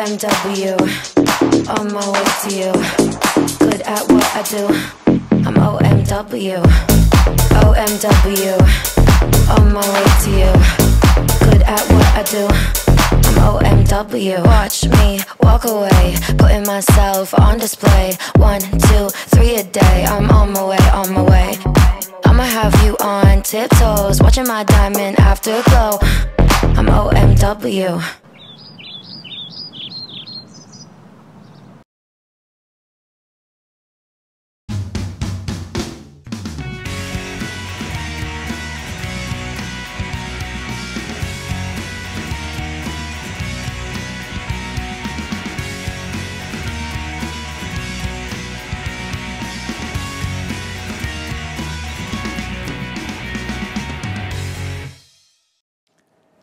OMW, on my way to you. Good at what I do. I'm OMW, OMW, on my way to you. Good at what I do. I'm OMW. Watch me walk away, putting myself on display. One, two, three a day. I'm on my way, on my way. I'ma have you on tiptoes, watching my diamond afterglow. I'm OMW.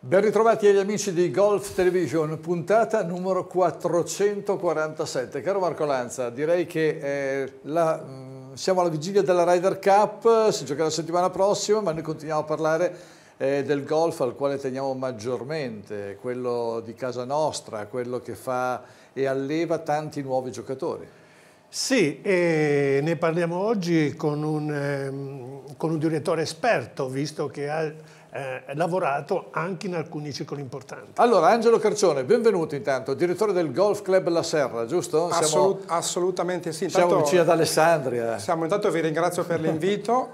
Ben ritrovati agli amici di Golf Television, puntata numero 447. Caro Marco Lanza, direi che eh, la, mh, siamo alla vigilia della Ryder Cup, si giocherà la settimana prossima, ma noi continuiamo a parlare eh, del golf al quale teniamo maggiormente, quello di casa nostra, quello che fa e alleva tanti nuovi giocatori. Sì, e ne parliamo oggi con un, ehm, con un direttore esperto, visto che ha eh, lavorato anche in alcuni circoli importanti. Allora, Angelo Carcione, benvenuto intanto, direttore del Golf Club La Serra, giusto? Assolut siamo, assolutamente sì. Intanto, siamo vicini ad Alessandria. Siamo, intanto vi ringrazio per l'invito,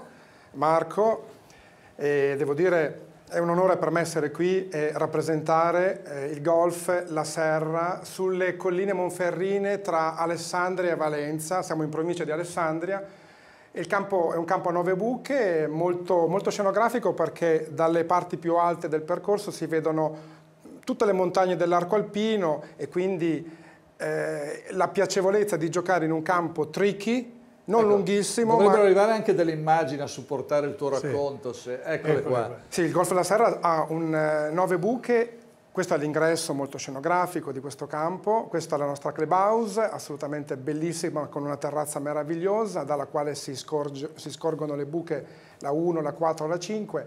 Marco, e devo dire è un onore per me essere qui e rappresentare eh, il golf La Serra sulle colline monferrine tra Alessandria e Valenza, siamo in provincia di Alessandria, campo è un campo a nove buche, molto, molto scenografico perché dalle parti più alte del percorso si vedono tutte le montagne dell'arco alpino e quindi eh, la piacevolezza di giocare in un campo tricky, non ecco, lunghissimo. Dovrebbero ma... arrivare anche delle immagini a supportare il tuo racconto. Sì. Se... Eccole, Eccole qua. qua. Sì, il Golf della Serra ha un, eh, nove buche questo è l'ingresso molto scenografico di questo campo, questa è la nostra clubhouse, assolutamente bellissima, con una terrazza meravigliosa, dalla quale si, scorge, si scorgono le buche, la 1, la 4, la 5.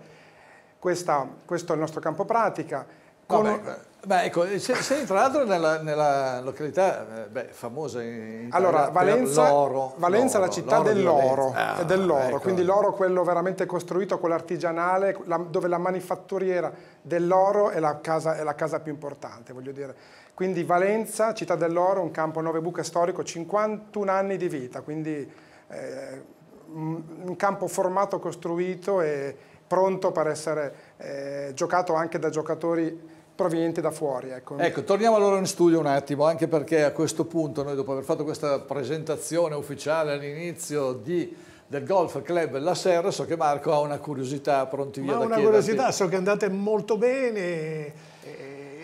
Questa, questo è il nostro campo pratica. Con... Vabbè, beh, ecco, sei tra l'altro nella, nella, località eh, beh, famosa in Allora, Valenza, Valenza è la città dell'oro, ah, dell ecco. quindi l'oro quello veramente costruito, quello artigianale, la, dove la manifatturiera dell'oro è, è, la casa più importante, voglio dire. Quindi Valenza, città dell'oro, un campo nove buche storico, 51 anni di vita, quindi eh, un campo formato, costruito e pronto per essere eh, giocato anche da giocatori provenienti da fuori. Ecco. ecco, torniamo allora in studio un attimo, anche perché a questo punto noi dopo aver fatto questa presentazione ufficiale all'inizio del Golf Club La Serra, so che Marco ha una curiosità pronti via Ma da una curiosità, so che andate molto bene.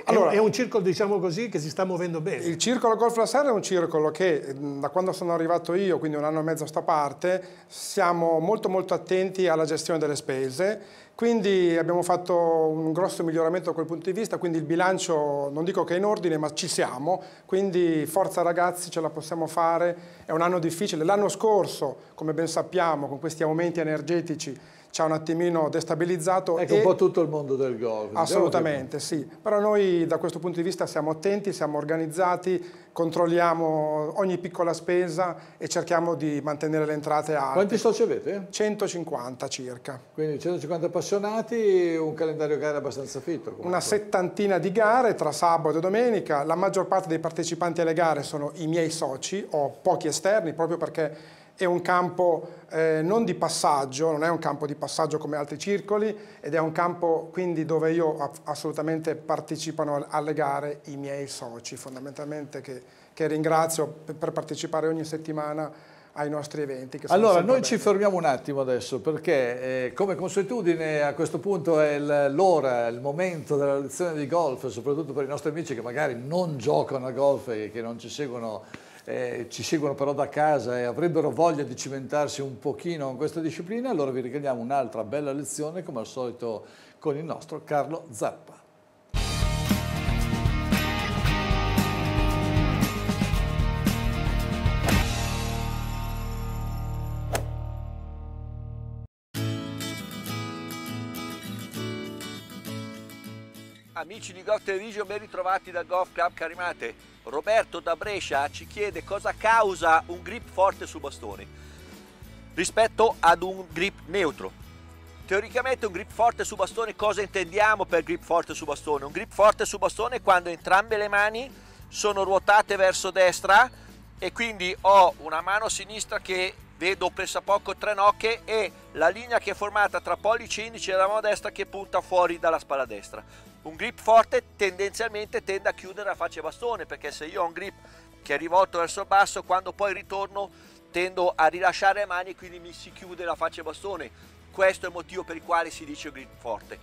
Allora, è un circolo, diciamo così, che si sta muovendo bene. Il circolo Golf La Serra è un circolo che da quando sono arrivato io, quindi un anno e mezzo a sta parte, siamo molto molto attenti alla gestione delle spese quindi abbiamo fatto un grosso miglioramento da quel punto di vista, quindi il bilancio non dico che è in ordine, ma ci siamo, quindi forza ragazzi ce la possiamo fare, è un anno difficile. L'anno scorso, come ben sappiamo, con questi aumenti energetici ci ha un attimino destabilizzato. Ecco un po' tutto il mondo del golf. Assolutamente, sì. Però noi da questo punto di vista siamo attenti, siamo organizzati, controlliamo ogni piccola spesa e cerchiamo di mantenere le entrate alte. Quanti soci avete? 150 circa. Quindi 150 appassionati, un calendario gare abbastanza fitto. Comunque. Una settantina di gare tra sabato e domenica. La maggior parte dei partecipanti alle gare sono i miei soci, ho pochi esterni proprio perché è un campo eh, non di passaggio, non è un campo di passaggio come altri circoli ed è un campo quindi dove io assolutamente partecipano alle gare i miei soci fondamentalmente che, che ringrazio per partecipare ogni settimana ai nostri eventi. allora, noi bene. ci fermiamo un attimo adesso perché eh, come consuetudine a questo punto è l'ora, il momento della lezione di golf, soprattutto per i nostri amici che magari non giocano a golf e che non ci seguono eh, ci seguono però da casa e avrebbero voglia di cimentarsi un pochino con questa disciplina, allora vi regaliamo un'altra bella lezione come al solito con il nostro Carlo Zappa. Amici di Golf Television, ben ritrovati dal Golf Club Carimate. Roberto da Brescia ci chiede cosa causa un grip forte sul bastone rispetto ad un grip neutro. Teoricamente un grip forte su bastone, cosa intendiamo per grip forte su bastone? Un grip forte su bastone è quando entrambe le mani sono ruotate verso destra e quindi ho una mano sinistra che vedo pressappoco tre nocche e la linea che è formata tra pollice e indice della mano destra che punta fuori dalla spalla destra. Un grip forte tendenzialmente tende a chiudere la faccia bastone perché se io ho un grip che è rivolto verso il basso, quando poi ritorno tendo a rilasciare le mani e quindi mi si chiude la faccia bastone. Questo è il motivo per il quale si dice grip forte.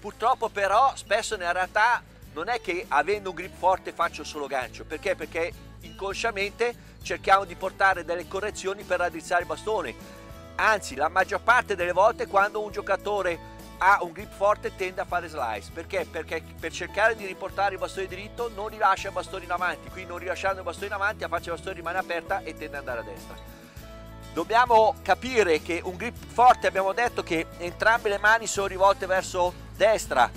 Purtroppo però spesso nella realtà non è che avendo un grip forte faccio solo gancio, perché? Perché inconsciamente cerchiamo di portare delle correzioni per raddrizzare il bastone. Anzi, la maggior parte delle volte quando un giocatore ha un grip forte tende a fare slice. Perché? Perché per cercare di riportare il bastone dritto non rilascia il bastone in avanti, quindi non rilasciando il bastone in avanti la faccia del bastone rimane aperta e tende ad andare a destra. Dobbiamo capire che un grip forte abbiamo detto che entrambe le mani sono rivolte verso destra,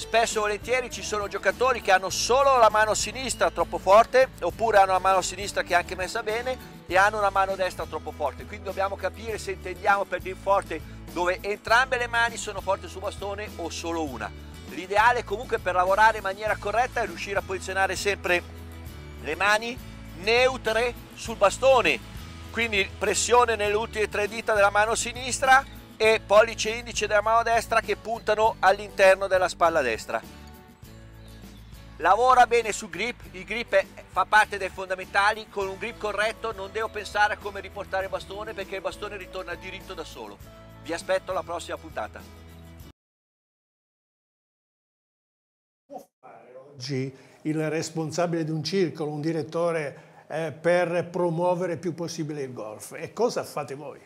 Spesso e volentieri ci sono giocatori che hanno solo la mano sinistra troppo forte oppure hanno la mano sinistra che è anche messa bene e hanno una mano destra troppo forte. Quindi dobbiamo capire se intendiamo per grip forte dove entrambe le mani sono forti sul bastone o solo una. L'ideale comunque per lavorare in maniera corretta è riuscire a posizionare sempre le mani neutre sul bastone. Quindi pressione nelle ultime tre dita della mano sinistra e pollice e indice della mano destra che puntano all'interno della spalla destra. Lavora bene sul grip, il grip è, fa parte dei fondamentali, con un grip corretto non devo pensare a come riportare il bastone perché il bastone ritorna diritto da solo. Vi aspetto alla prossima puntata. Può fare oggi il responsabile di un circolo, un direttore, eh, per promuovere il più possibile il golf? E cosa fate voi?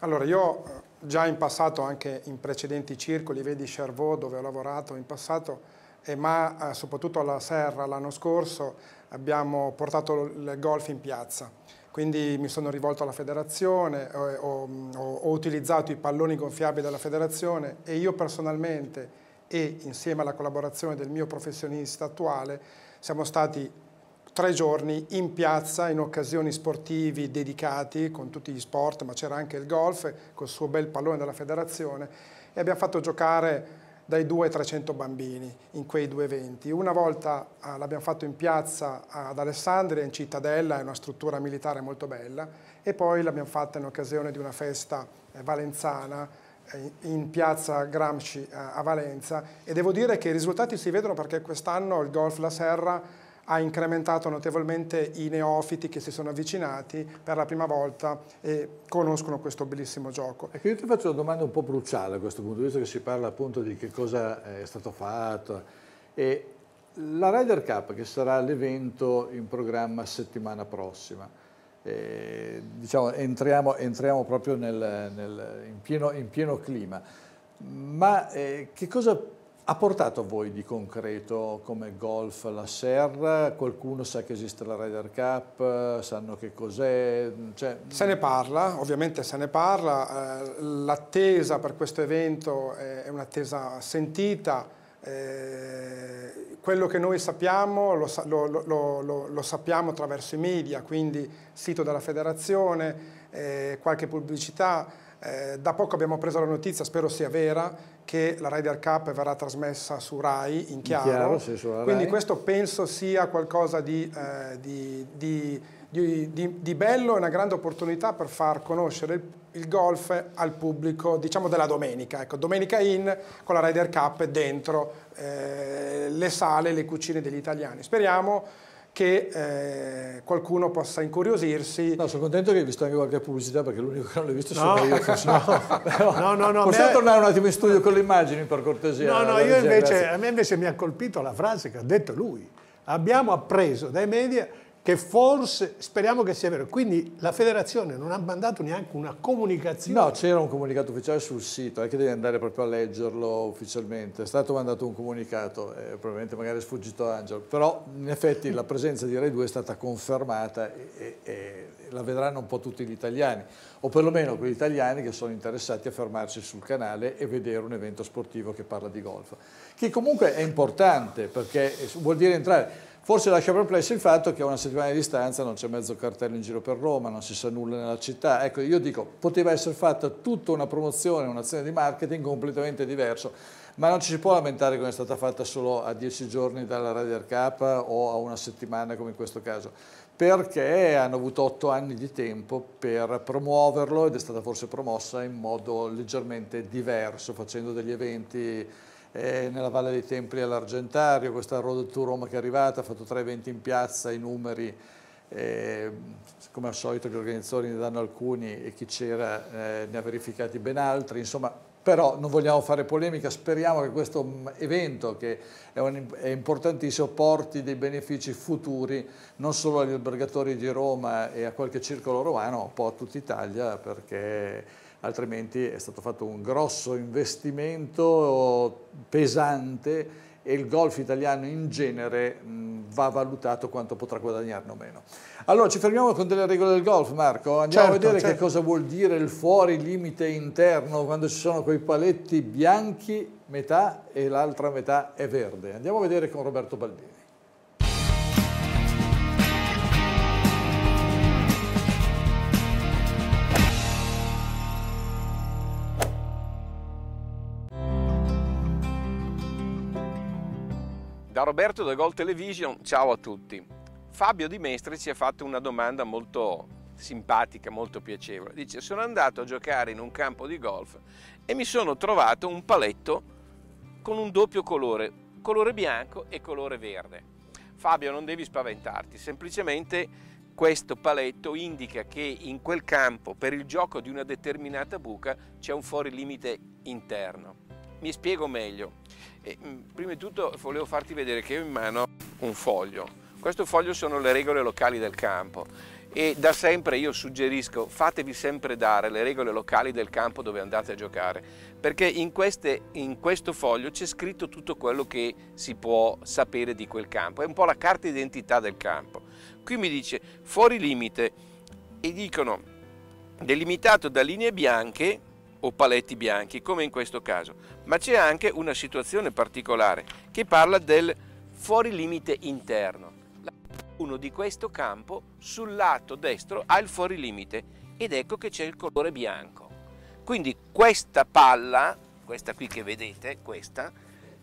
Allora, io già in passato, anche in precedenti circoli, vedi Chervaux dove ho lavorato in passato, eh, ma eh, soprattutto alla Serra l'anno scorso abbiamo portato il golf in piazza. Quindi mi sono rivolto alla federazione, ho, ho, ho utilizzato i palloni gonfiabili della federazione e io personalmente e insieme alla collaborazione del mio professionista attuale siamo stati tre giorni in piazza in occasioni sportivi dedicati con tutti gli sport, ma c'era anche il golf col suo bel pallone della federazione e abbiamo fatto giocare dai 2 ai 300 bambini in quei due eventi. Una volta ah, l'abbiamo fatto in piazza ad Alessandria, in cittadella, è una struttura militare molto bella, e poi l'abbiamo fatta in occasione di una festa eh, valenzana eh, in piazza Gramsci eh, a Valenza e devo dire che i risultati si vedono perché quest'anno il Golf La Serra ha incrementato notevolmente i neofiti che si sono avvicinati per la prima volta e conoscono questo bellissimo gioco. Ecco, io ti faccio una domanda un po' bruciale a questo punto, visto che si parla appunto di che cosa è stato fatto. E la Ryder Cup, che sarà l'evento in programma settimana prossima, eh, diciamo, entriamo, entriamo proprio nel, nel, in, pieno, in, pieno, clima, ma eh, che cosa ha portato a voi di concreto come golf la serra? Qualcuno sa che esiste la Ryder Cup? Sanno che cos'è? Cioè... Se ne parla, ovviamente se ne parla. Eh, l'attesa per questo evento è un'attesa sentita. Eh, quello che noi sappiamo lo, lo, lo, lo, sappiamo attraverso i media, quindi sito della federazione, eh, qualche pubblicità. Eh, da poco abbiamo preso la notizia, spero sia vera, che la Ryder Cup verrà trasmessa su RAI in chiaro, in chiaro sì, quindi Rai. questo penso sia qualcosa di, eh, di, di, di, bello e una grande opportunità per far conoscere il, il, golf al pubblico diciamo della domenica, ecco, domenica in con la Ryder Cup dentro eh, le sale, le cucine degli italiani. Speriamo che eh, qualcuno possa incuriosirsi. No, sono contento che hai visto anche qualche pubblicità perché l'unico che non l'ho visto sono no. io. no, no, no, Possiamo me... tornare un attimo in studio con le immagini per cortesia? No, no, io invece, a me invece mi ha colpito la frase che ha detto lui. Abbiamo appreso dai media che forse, speriamo che sia vero, quindi la federazione non ha mandato neanche una comunicazione. No, c'era un comunicato ufficiale sul sito, è che devi andare proprio a leggerlo ufficialmente. È stato mandato un comunicato, eh, probabilmente magari è sfuggito Angelo, però in effetti la presenza di Rai 2 è stata confermata e, e, e, la vedranno un po' tutti gli italiani, o perlomeno quegli italiani che sono interessati a fermarsi sul canale e vedere un evento sportivo che parla di golf, che comunque è importante perché vuol dire entrare Forse lascia perplesso il fatto che a una settimana di distanza non c'è mezzo cartello in giro per Roma, non si sa nulla nella città. Ecco, io dico, poteva essere fatta tutta una promozione, un'azione di marketing completamente diverso, ma non ci si può lamentare come è stata fatta solo a dieci giorni dalla Ryder Cup o a una settimana come in questo caso, perché hanno avuto otto anni di tempo per promuoverlo ed è stata forse promossa in modo leggermente diverso, facendo degli eventi eh, nella Valle dei Templi all'Argentario, questa Road to Roma che è arrivata, ha fatto tre eventi in piazza, i numeri, eh, come al solito gli organizzatori ne danno alcuni e chi c'era eh, ne ha verificati ben altri, insomma però non vogliamo fare polemica, speriamo che questo evento che è, un, è importantissimo porti dei benefici futuri non solo agli albergatori di Roma e a qualche circolo romano, ma un po' a tutta Italia perché altrimenti è stato fatto un grosso investimento pesante e il golf italiano in genere mh, va valutato quanto potrà guadagnarne o meno. Allora ci fermiamo con delle regole del golf Marco, andiamo certo, a vedere certo. che cosa vuol dire il fuori limite interno quando ci sono quei paletti bianchi metà e l'altra metà è verde. Andiamo a vedere con Roberto Baldini. Roberto da Gol Television, ciao a tutti. Fabio Di Mestre ci ha fatto una domanda molto simpatica, molto piacevole. Dice, sono andato a giocare in un campo di golf e mi sono trovato un paletto con un doppio colore, colore bianco e colore verde. Fabio, non devi spaventarti, semplicemente questo paletto indica che in quel campo, per il gioco di una determinata buca, c'è un fuorilimite interno. Mi spiego meglio. E, mm, prima di tutto volevo farti vedere che ho in mano un foglio. Questo foglio sono le regole locali del campo e da sempre io suggerisco fatevi sempre dare le regole locali del campo dove andate a giocare perché in, queste, in questo foglio c'è scritto tutto quello che si può sapere di quel campo, è un po' la carta d'identità del campo. Qui mi dice fuori limite e dicono delimitato da linee bianche o paletti bianchi, come in questo caso, ma c'è anche una situazione particolare che parla del fuorilimite interno. Uno di questo campo sul lato destro ha il fuorilimite ed ecco che c'è il colore bianco. Quindi questa palla, questa qui che vedete, questa,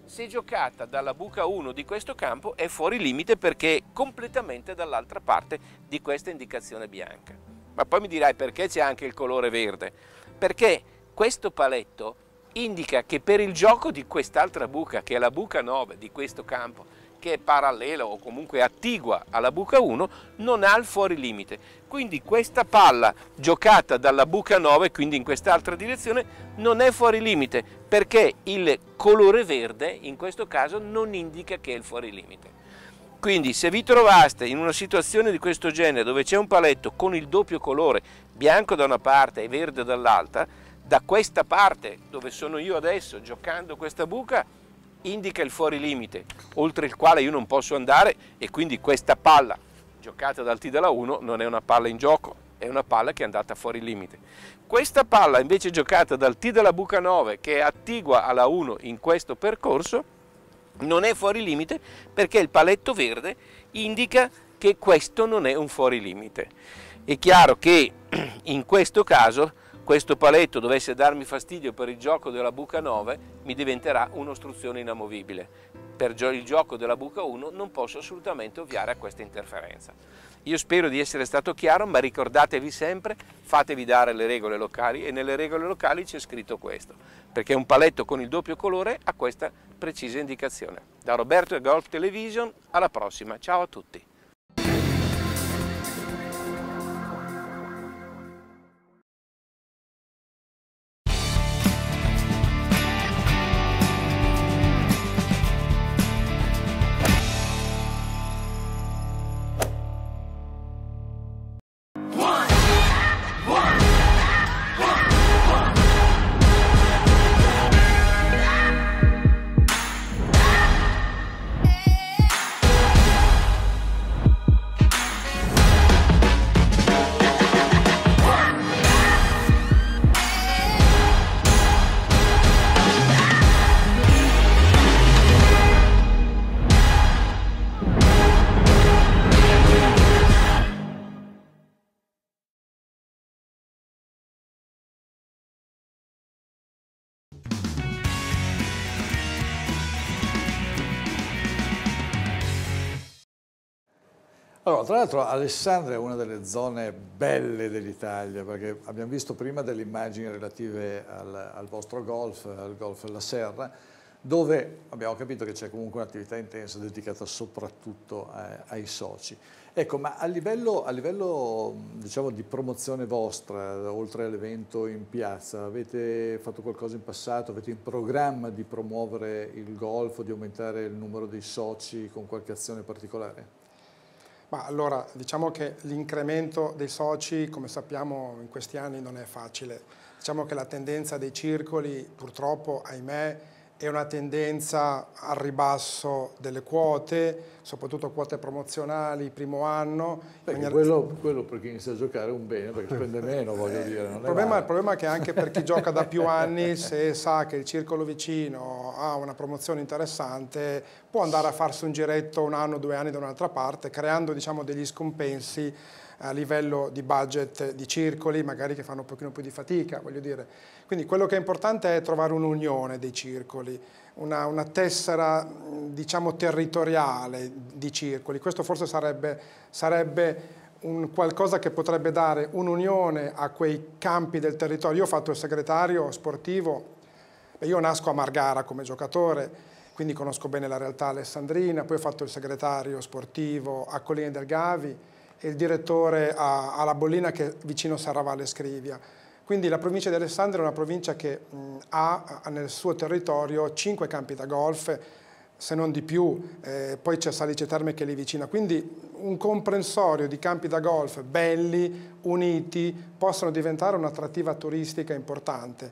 se giocata dalla buca 1 di questo campo è fuori limite perché è completamente dall'altra parte di questa indicazione bianca. Ma poi mi dirai perché c'è anche il colore verde? Perché questo paletto indica che per il gioco di quest'altra buca, che è la buca 9 di questo campo, che è parallela o comunque attigua alla buca 1, non ha il fuorilimite. Quindi questa palla giocata dalla buca 9, quindi in quest'altra direzione, non è fuorilimite, perché il colore verde in questo caso non indica che è il fuorilimite. Quindi se vi trovaste in una situazione di questo genere dove c'è un paletto con il doppio colore, bianco da una parte e verde dall'altra, da questa parte dove sono io adesso giocando questa buca indica il fuorilimite oltre il quale io non posso andare e quindi questa palla giocata dal T della 1 non è una palla in gioco, è una palla che è andata fuori limite. Questa palla invece giocata dal T della buca 9 che è attigua alla 1 in questo percorso non è fuori limite perché il paletto verde indica che questo non è un fuori limite. È chiaro che in questo caso questo paletto dovesse darmi fastidio per il gioco della buca 9, mi diventerà un'ostruzione inamovibile. Per il gioco della buca 1 non posso assolutamente ovviare a questa interferenza. Io spero di essere stato chiaro, ma ricordatevi sempre, fatevi dare le regole locali e nelle regole locali c'è scritto questo, perché un paletto con il doppio colore ha questa precisa indicazione. Da Roberto e Golf Television, alla prossima, ciao a tutti! Allora, tra l'altro Alessandria è una delle zone belle dell'Italia, perché abbiamo visto prima delle immagini relative al, al vostro golf, al golf della Serra, dove abbiamo capito che c'è comunque un'attività intensa dedicata soprattutto a, ai soci. Ecco, ma a livello, a livello diciamo, di promozione vostra, oltre all'evento in piazza, avete fatto qualcosa in passato? Avete in programma di promuovere il golf, di aumentare il numero dei soci con qualche azione particolare? Ma allora, diciamo che l'incremento dei soci, come sappiamo, in questi anni non è facile. Diciamo che la tendenza dei circoli, purtroppo, ahimè, è una tendenza al ribasso delle quote, soprattutto quote promozionali primo anno. Maniera... Quello, quello, per chi inizia a giocare è un bene, perché spende meno, voglio dire. Il problema, il, problema, è che anche per chi gioca da più anni, se sa che il circolo vicino ha una promozione interessante, può andare a farsi un giretto un anno, due anni da un'altra parte, creando diciamo, degli scompensi a livello di budget di circoli, magari che fanno un pochino più di fatica, voglio dire. Quindi quello che è importante è trovare un'unione dei circoli, una, una tessera diciamo territoriale di circoli. Questo forse sarebbe, sarebbe un qualcosa che potrebbe dare un'unione a quei campi del territorio. Io ho fatto il segretario sportivo, io nasco a Margara come giocatore, quindi conosco bene la realtà alessandrina, poi ho fatto il segretario sportivo a Colline del Gavi, il direttore a, alla Bollina che è vicino Saravalle Scrivia. Quindi la provincia di Alessandria è una provincia che mh, ha nel suo territorio cinque campi da golf, se non di più, eh, poi c'è Salice Terme che è lì vicina, quindi un comprensorio di campi da golf belli, uniti, possono diventare un'attrattiva turistica importante.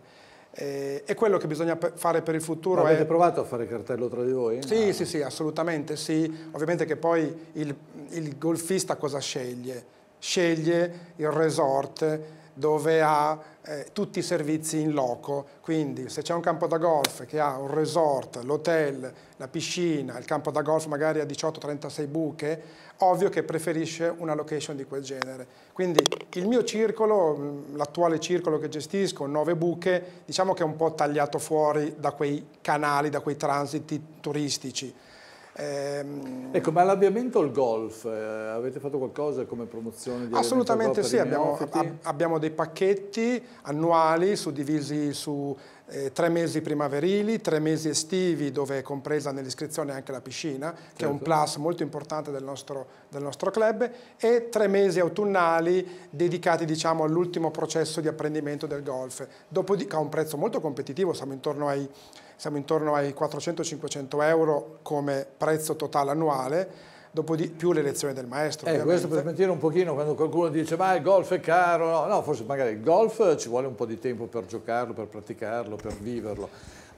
Eh, e quello che bisogna fare per il futuro Ma avete è... provato a fare cartello tra di voi? Sì, no. sì, sì, assolutamente sì. Ovviamente che poi il, il golfista cosa sceglie? Sceglie il resort dove ha eh, tutti i servizi in loco, quindi se c'è un campo da golf che ha un resort, l'hotel, la piscina, il campo da golf magari a 18-36 buche, ovvio che preferisce una location di quel genere. Quindi il mio circolo, l'attuale circolo che gestisco, 9 buche, diciamo che è un po' tagliato fuori da quei canali, da quei transiti turistici. Ehm... Ecco, ma l'avviamento al golf, eh, avete fatto qualcosa come promozione di Assolutamente sì, abbiamo, abbiamo, dei pacchetti annuali suddivisi su eh, tre mesi primaverili, tre mesi estivi dove è compresa nell'iscrizione anche la piscina, certo. che è un certo. plus molto importante del nostro, del nostro club, e tre mesi autunnali dedicati diciamo, all'ultimo processo di apprendimento del golf. Dopodiché a un prezzo molto competitivo, siamo intorno ai siamo intorno ai 400-500 euro come prezzo totale annuale, dopo di più l'elezione del maestro. Eh, questo per smentire un pochino quando qualcuno dice ma il golf è caro, no, no, forse magari il golf ci vuole un po' di tempo per giocarlo, per praticarlo, per viverlo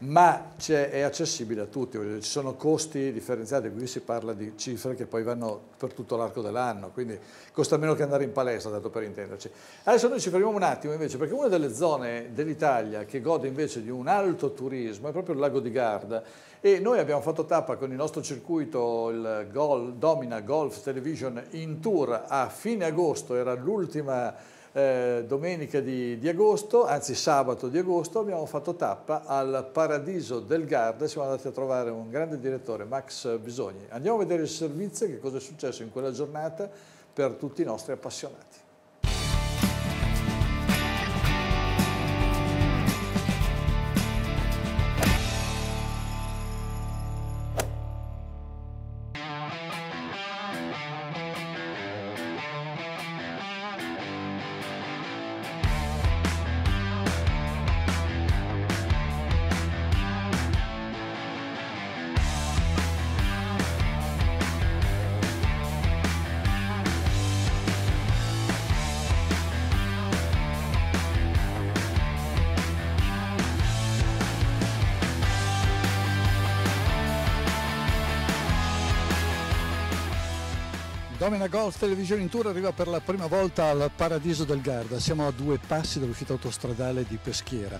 ma è accessibile a tutti, ci sono costi differenziati, qui si parla di cifre che poi vanno per tutto l'arco dell'anno, quindi costa meno che andare in palestra, dato per intenderci. Adesso noi ci fermiamo un attimo invece, perché una delle zone dell'Italia che gode invece di un alto turismo è proprio il lago di Garda e noi abbiamo fatto tappa con il nostro circuito, il Gol, Domina Golf Television in tour a fine agosto, era l'ultima eh, domenica di, di, agosto, anzi sabato di agosto, abbiamo fatto tappa al Paradiso del Garda, siamo andati a trovare un grande direttore, Max Bisogni. Andiamo a vedere il servizio, che cosa è successo in quella giornata per tutti i nostri appassionati. Domina Golf Television in Tour arriva per la prima volta al Paradiso del Garda. Siamo a due passi dall'uscita autostradale di Peschiera.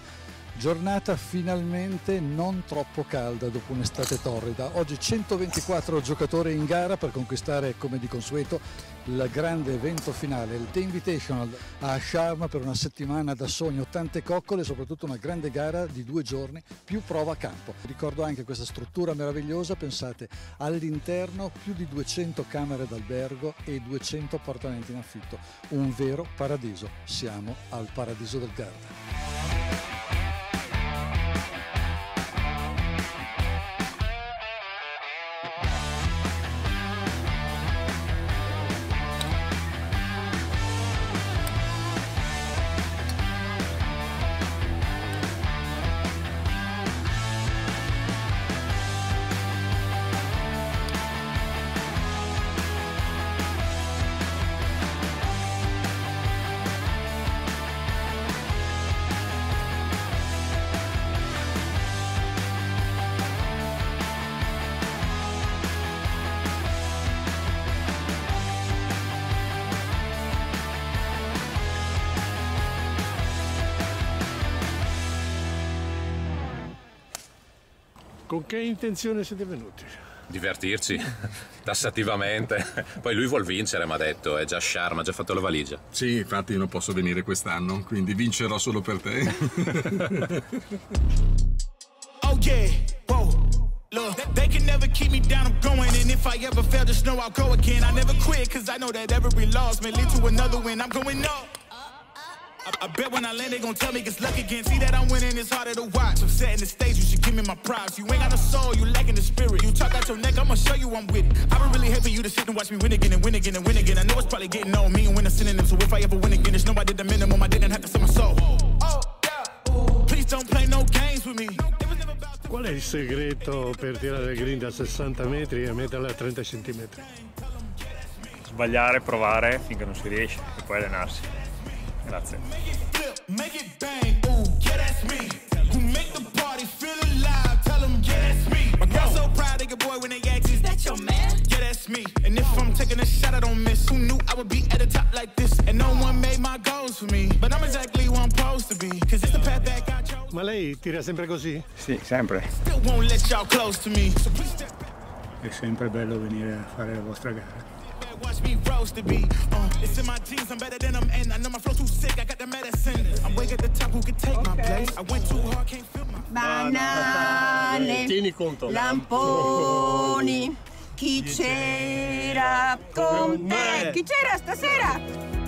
Giornata finalmente non troppo calda dopo un'estate torrida. Oggi 124 giocatori in gara per conquistare, come di consueto, il grande evento finale, il The Invitational a Sharma per una settimana da sogno, tante coccole e soprattutto una grande gara di due giorni più prova a campo. Ricordo anche questa struttura meravigliosa, pensate all'interno più di 200 camere d'albergo e 200 appartamenti in affitto, un vero paradiso. Siamo al paradiso del Garda. Con che intenzione siete venuti? Divertirci, tassativamente. Poi lui vuol vincere, mi ha detto, è già Sharma, ha già fatto la valigia. Sì, infatti non posso venire quest'anno, quindi vincerò solo per te. Oh yeah, whoa. Look, they can never keep me down, I'm going. And if I ever fail, just know I'll go again. I never quit, cause I know that every loss may lead to another win. I'm going up. I, I bet when I land, they gon' tell me it's luck again. See that I'm winning, it's harder to watch. I'm setting the stage, you should give me my props. You ain't got no soul, you lacking the spirit. You talk out your neck, I'ma show you I'm with it. I would really hate for you to sit and watch me win again and win again and win again. I know it's probably getting on me and win a synonym. So if I ever win again, it's no I did the minimum. I didn't have to sell my soul. Oh, yeah. Please don't play no games with me. It was never about Qual è il segreto per tirare il green da 60 metri e metterla a 30 cm? Sbagliare, provare finché non si riesce e poi allenarsi. Grazie. make it flip, make it bang. Ooh, yeah, that's me. Who make the party feel alive? Tell them, yeah, that's me. My girl so proud, they get boy when they ask, is that your man? Yeah, that's me. And if I'm taking a shot, I don't miss. Who knew I would be at the top like this? And no one made my goals for me. But I'm exactly who I'm supposed to be. Cause it's the path that God chose. Ma lei tira sempre così? Sì, sempre. Still won't let y'all close to me. So please step back. È sempre bello venire a fare la vostra gara. Watch me roast the beat. Uh, it's in my genes, I'm better than them. And I know my flow too sick, I got the medicine. I'm way at the top, who can take my place? I went too hard, can't feel my. Banane, Tieni conto. lamponi, chi c'era con te? Chi c'era stasera?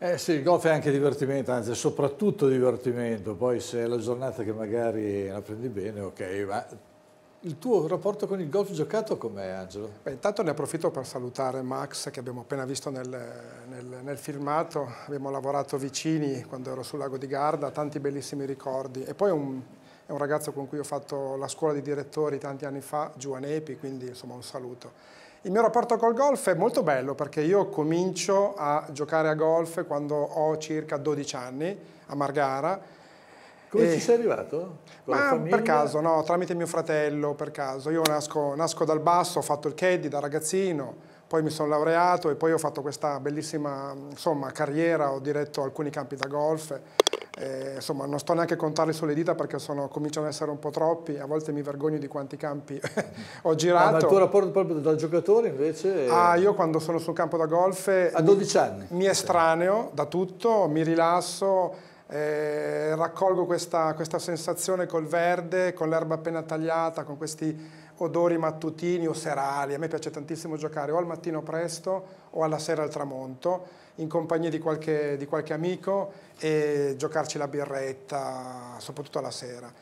Eh sì, il golf è anche divertimento, anzi è soprattutto divertimento, poi se è la giornata che magari la prendi bene, ok, ma il tuo rapporto con il golf giocato com'è Angelo? Beh, intanto ne approfitto per salutare Max che abbiamo appena visto nel, nel- nel filmato, abbiamo lavorato vicini quando ero sul lago di Garda, tanti bellissimi ricordi e poi un- è un ragazzo con cui ho fatto la scuola di direttori tanti anni fa, giù a Nepi, quindi insomma un saluto. Il mio rapporto col golf è molto bello perché io comincio a giocare a golf quando ho circa 12 anni a Margara. Come E- ci sei arrivato? Per caso, no, tramite mio fratello, per caso. Io nasco, nasco dal basso, ho fatto il caddy da ragazzino, poi mi sono laureato e poi ho fatto questa bellissima insomma, carriera, ho diretto alcuni campi da golf. Eh, insomma, non sto neanche a contarli sulle dita perché sono, cominciano ad essere un po' troppi, a volte mi vergogno di quanti campi ho Ah, girato. ma il tuo rapporto proprio da giocatore invece? è- Ah, io quando sono sul campo da golf A 12 anni? mi estraneo da tutto, mi rilasso, eh, raccolgo questa, questa sensazione col verde, con l'erba appena tagliata, con questi odori mattutini o serali. A me piace tantissimo giocare o al mattino presto o alla sera al tramonto, in compagnia di qualche, di qualche amico e giocarci la birretta, soprattutto alla sera.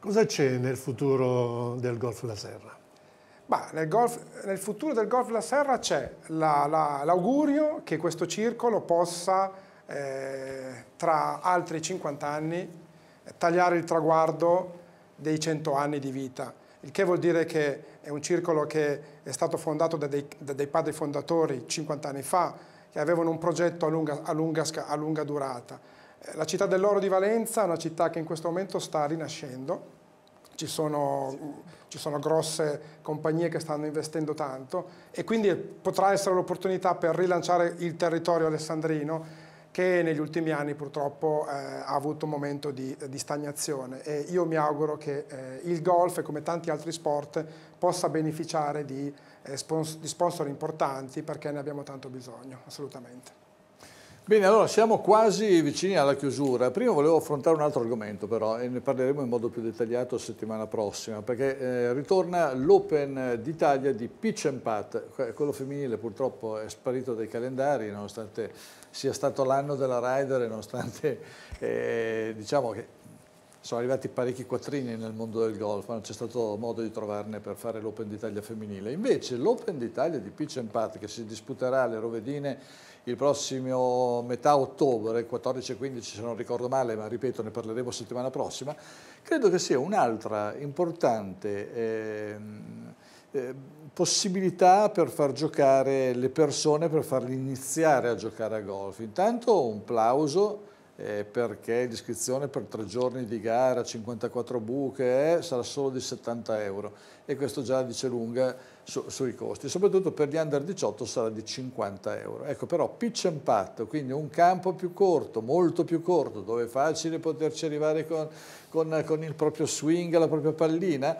Cosa c'è nel futuro del Golf La Serra? Ma nel, golf- nel futuro del Golf La Serra c'è la- la- l'augurio che questo circolo possa, eh, tra altri 50 anni, tagliare il traguardo dei 100 anni di vita. Il che vuol dire che è un circolo che è stato fondato da dei, da dei padri fondatori 50 anni fa, che avevano un progetto a lunga, a lunga a lunga durata. Eh, La città dell'oro di Valenza è una città che in questo momento sta rinascendo, ci sono, ci sono grosse compagnie che stanno investendo tanto e quindi potrà essere l'opportunità per rilanciare il territorio alessandrino che negli ultimi anni purtroppo eh, ha avuto un momento di, di stagnazione e io mi auguro che eh, il golf, come tanti altri sport, possa beneficiare di, eh, spons- di sponsor importanti perché ne abbiamo tanto bisogno, assolutamente. Bene, allora siamo quasi vicini alla chiusura. Prima volevo affrontare un altro argomento però e ne parleremo in modo più dettagliato settimana prossima perché eh, ritorna l'Open d'Italia di Pitch and Putt. Que- Quello femminile purtroppo è sparito dai calendari nonostante sia stato l'anno della Ryder e nonostante eh, diciamo che sono arrivati parecchi quattrini nel mondo del golf, ma non c'è stato modo di trovarne per fare l'Open d'Italia femminile. Invece l'Open d'Italia di Pitch and Putt che si disputerà alle Rovedine il prossimo metà ottobre, 14 e 15 se non ricordo male, ma ripeto ne parleremo settimana prossima, credo che sia un'altra importante ehm, eh, possibilità per far giocare le persone, per farle iniziare a giocare a golf. Intanto un plauso eh, perché l'iscrizione per tre giorni di gara, 54 buche, eh, sarà solo di 70 euro e questo già dice lunga su- sui costi, soprattutto per gli under 18 sarà di 50 euro. Ecco però pitch and putt, quindi un campo più corto, molto più corto, dove è facile poterci arrivare con, con- con il proprio swing, la propria pallina,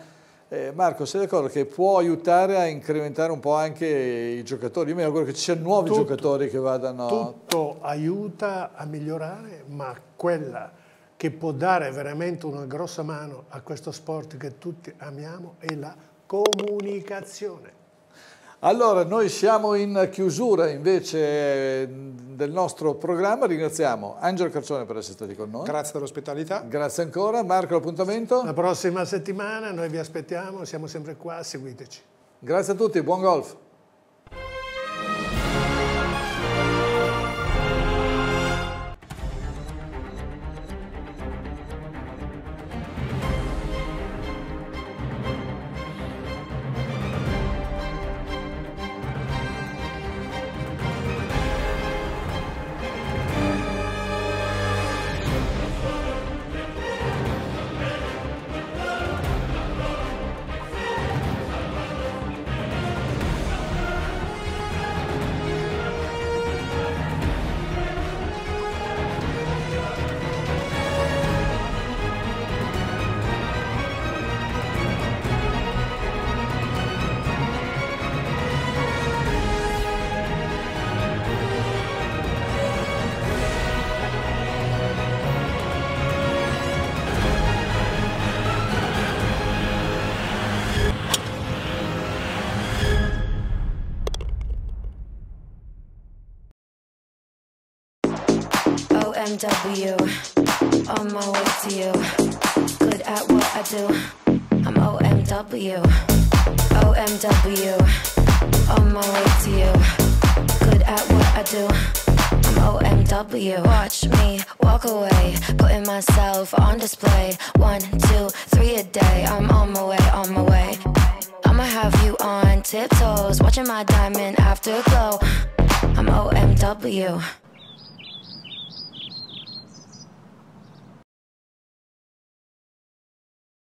eh, Marco, sei d'accordo che può aiutare a incrementare un po' anche i giocatori? Io mi auguro che ci siano nuovi Tutto- giocatori che vadano... Tutto aiuta a migliorare, ma quella che può dare veramente una grossa mano a questo sport che tutti amiamo è la comunicazione. Allora, noi siamo in chiusura invece eh, del nostro programma. Ringraziamo Angelo Carcione per essere stati con noi. Grazie dell'ospitalità. Grazie ancora. Marco, l'appuntamento? La prossima settimana noi vi aspettiamo, siamo sempre qua, seguiteci. Grazie a tutti, buon golf. OMW, on my way to you. Good at what I do. I'm OMW. OMW, on my way to you. Good at what I do. I'm OMW. Watch me walk away, putting myself on display. One, two, three a day. I'm on my way, on my way. I'm I'ma have you on tiptoes, watching my diamond afterglow. I'm OMW.